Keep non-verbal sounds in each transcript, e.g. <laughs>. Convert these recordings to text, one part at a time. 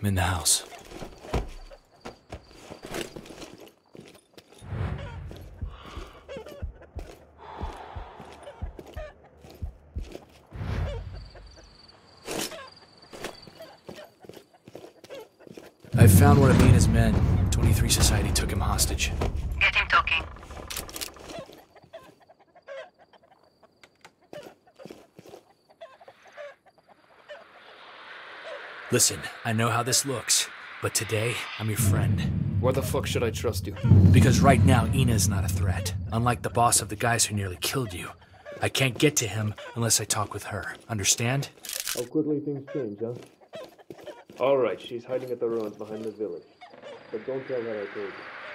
I'm in the house. I found one of Ina's men. 23 Society took him hostage. Get him talking. Listen, I know how this looks, but today, I'm your friend. Why the fuck should I trust you? Because right now, Ina is not a threat. Unlike the boss of the guys who nearly killed you. I can't get to him unless I talk with her. Understand? How quickly things change, huh? Alright, she's hiding at the ruins behind the village. But don't tell her I told you.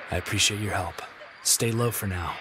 I appreciate your help. Stay low for now.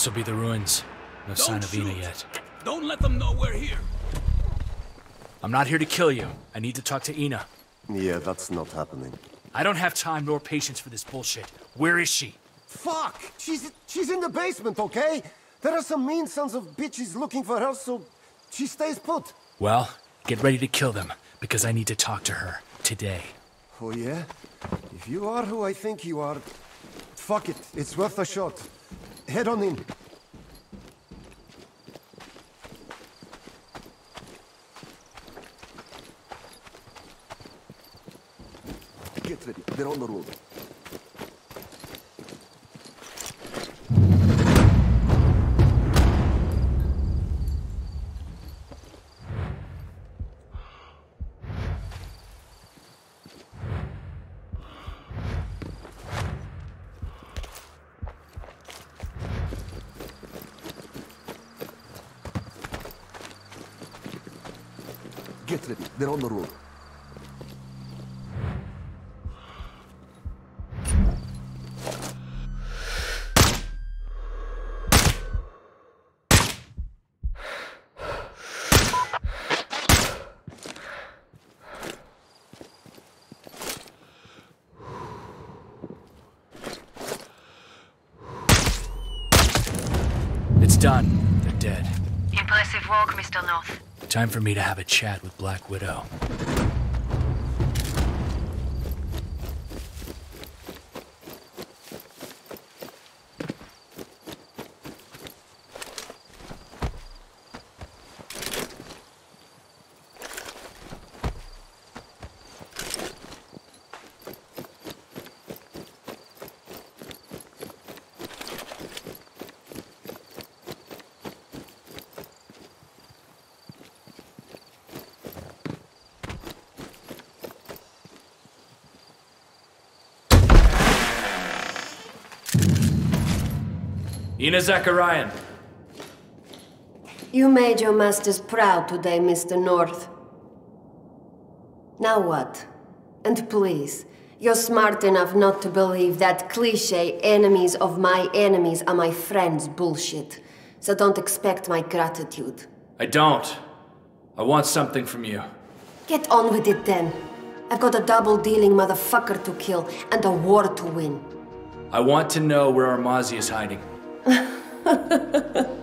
This will be the ruins. No sign of Ina yet. Don't let them know we're here. I'm not here to kill you. I need to talk to Ina. Yeah, that's not happening. I don't have time nor patience for this bullshit. Where is she? Fuck! She's she's in the basement, okay? There are some mean sons of bitches looking for her, so she stays put. Well, get ready to kill them, because I need to talk to her. Today. Oh yeah? If you are who I think you are, fuck it. It's worth a shot. Head on in. Get ready. They're on the road. Get ready. They're on the road. It's done. Mr. North. Time for me to have a chat with Black Widow. Ina Zacharian. You made your masters proud today, Mr. North. Now what? And please, you're smart enough not to believe that cliche enemies of my enemies are my friends bullshit. So don't expect my gratitude. I don't. I want something from you. Get on with it then. I've got a double dealing motherfucker to kill and a war to win. I want to know where Armazi is hiding. <laughs>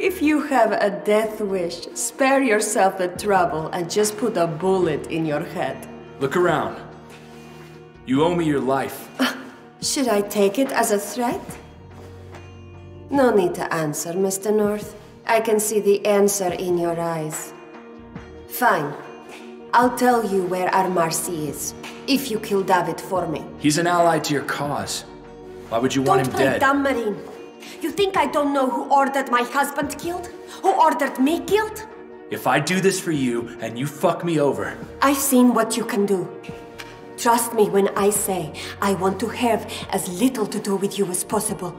If you have a death wish, spare yourself the trouble and just put a bullet in your head. Look around. You owe me your life. <laughs> Should I take it as a threat? No need to answer, Mr. North. I can see the answer in your eyes. Fine. I'll tell you where Armazi is, if you kill David for me. He's an ally to your cause. Why would you want Don't him play dead? dumb, Marine. You think I don't know who ordered my husband killed? Who ordered me killed? If I do this for you and you fuck me over, I've seen what you can do. Trust me when I say I want to have as little to do with you as possible.